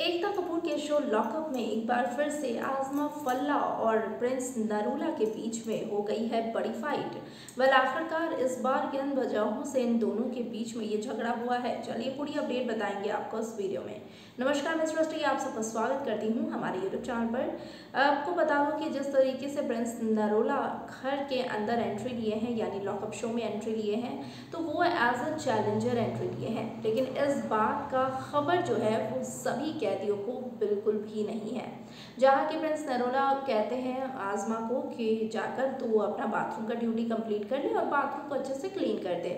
एकता कपूर के show lockup में एक बार फिर से आजमा फल्ला और प्रिंस नरूला के बीच में हो गई है बड़ी फाइट वल आखिरकार इस बार किन वजहों से इन दोनों के बीच में ये झगड़ा हुआ है। चलिए पूरी अपडेट बताएँगे आपको इस वीडियो में। नमस्कार मैं सृष्टि आप सबका स्वागत करती हूँ हमारे यूट्यूब चैनल पर। आपको बता दूँ कि जिस तरीके से प्रिंस नरोला घर के अंदर एंट्री लिए हैं, यानी लॉकअप शो में एंट्री लिए हैं तो वो एज अ चैलेंजर एंट्री लिए हैं। लेकिन इस बात का खबर जो है, वो सभी कैदियों को बिल्कुल भी नहीं है। जहाँ के प्रिंस नरोला कहते हैं, आजमा को कि जाकर तो अपना बाथरूम का ड्यूटी कंप्लीट कर ले और बाथरूम को अच्छे से क्लीन कर दे।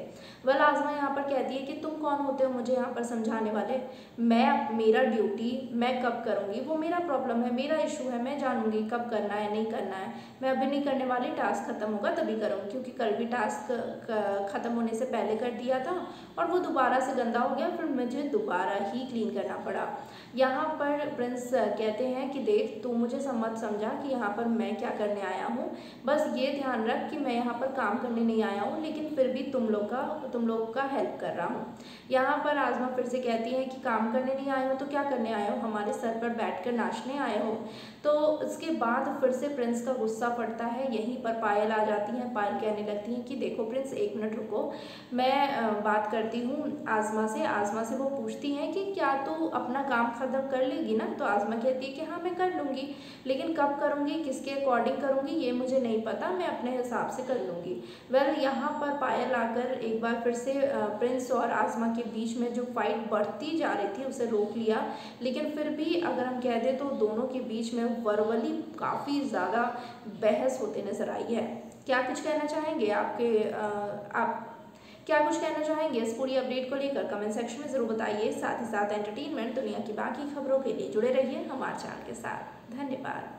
वल आजमा यहाँ पर कहती है कि तुम कौन होते हो मुझे यहाँ पर समझाने वाले? मैं, मेरा ड्यूटी मैं कब करूँगी? वो मेरा प्रॉब्लम है, मेरा इशू है, मैं जानूँगी कब करना है, नहीं करना है। मैं अभी नहीं करने वाली टास्क ख़त्म होगा तभी करूँगी, क्योंकि कल भी टास्क ख़त्म होने से पहले कर दिया था और वो दोबारा से गंदा हो गया, फिर मुझे दोबारा ही क्लीन करना पड़ा। यहाँ पर प्रिंस कहते हैं कि देख, तू मुझे सम्मत समझा कि यहाँ पर मैं क्या करने आया हूँ। बस ये ध्यान रख कि मैं यहाँ पर काम करने नहीं आया हूँ, लेकिन फिर भी तुम लोग का, तुम लोग का हेल्प कर रहा हूँ। यहाँ पर आजमा फिर से कहती है कि काम करने नहीं आए हो तो क्या करने आए हो? हमारे सर पर बैठ कर नाचने आए हो। तो इसके बाद फिर से प्रिंस का गुस्सा पड़ता है, यहीं पर पायल आ जाती हैं। पायल कहने लगती हैं कि, देखो प्रिंस एक मिनट रुको। मैं बात करती हूँ आजमा से। आजमा से वो पूछती हैं कि, क्या तू अपना काम ख़त्म कर लेगी ना? तो आजमा कहती है कि हाँ मैं कर लूँगी। लेकिन कब करूँगी? किसके अकॉर्डिंग करूँगी? ये मुझे नहीं पता। मैं अपने हिसाब से कर लूँगी। वेल यहाँ पर पायल आकर एक बार फिर से प्रिंस और आजमा के बीच में जो फाइट बढ़ती जा रही थी, उसे रोक लिया। लेकिन फिर भी अगर हम कह दें तो दोनों के बीच में वर्बली काफ़ी ज़्यादा बहस होते नज़र आई है। क्या कुछ कहना चाहेंगे आपके आ, आप क्या कुछ कहना चाहेंगे इस पूरी अपडेट को लेकर? कमेंट सेक्शन में ज़रूर बताइए। साथ ही साथ एंटरटेनमेंट दुनिया की बाकी खबरों के लिए जुड़े रहिए हमारे चैनल के साथ। धन्यवाद।